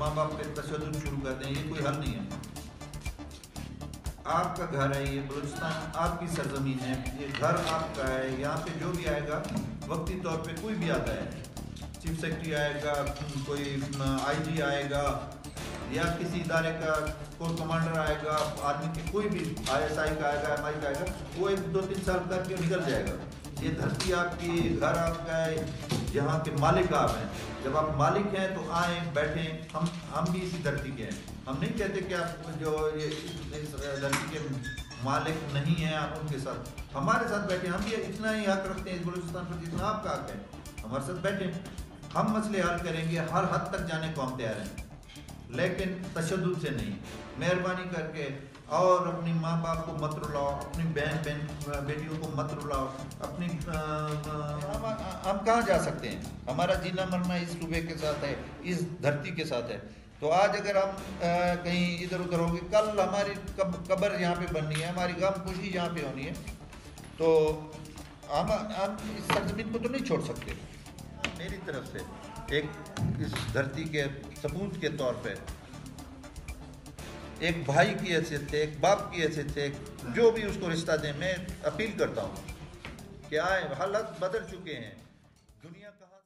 ماں باپ پہ تشدد شروع کر دیں یہ کوئی حل نہیں ہے۔ آپ کا گھر ہے، یہ بلوچستان آپ کی سرزمین ہے، یہ گھر آپ کا ہے، یہاں پہ جو بھی آئے گا، وقتی طور پہ کوئی بھی آتا ہے۔ چیف سیکرٹری آئے گا، کوئی آئی جی آئے گا، یا کسی ادارے کا کور کمانڈر آئے گا، آرمی کے کوئی بھی آئی ایس آئی کا آئے گا، ایم آئی کا آئے گا، وہ ایک دو تین سال کر کے نکل جائے گا۔ یہ دھرتی آپ کی گھر آپ کا ہے یہاں کے مالک آپ ہیں۔ جب آپ مالک ہیں تو آئیں، بیٹھیں۔ ہم ہم بھی اسی دھرتی کے ہیں۔ ہم نہیں کہتے کہ آپ جو یہ اس دھرتی کے مالک نہیں ہیں، آپ ان کے ساتھ ہمارے ساتھ بیٹھے ہم بھی اتنا ہی حق رکھتے ہیں اس بلوچستان پر جتنا آپ کا حق ہے۔ ہمارے ساتھ بیٹھیں۔ ہم مسئلے حل کریں گے۔ ہر حد تک جانے کو ہم تیار ہیں۔ لیکن تشدد سے نہیں۔ مہربانی کر کے اور اپنی ماں باپ کو مت رلاؤ، اپنی بہن بہن، بیٹیوں کو مت رلاؤ۔ اپنی ہم کہاں جا سکتے ہیں؟ ہمارا جینا مرنا اس صوبے کے ساتھ ہے، اس دھرتی کے ساتھ ہے۔ تو آج اگر ہم کہیں ادھر ادھر ہوں گے، کل ہماری قبر یہاں پہ بننی ہے، ہماری غم خوشی یہاں پہ ہونی ہے، تو ہم ہم اس سرزمین کو تو نہیں چھوڑ سکتے۔ میری طرف سے ایک اس دھرتی کے ثبوت کے طور پہ ایک بھائی کی حیثیت سے، ایک باپ کی حیثیت سے جو بھی اس کو رشتہ دیں، میں اپیل کرتا ہوں کہ آئے حالات بدل چکے ہیں۔ دنیا کہاں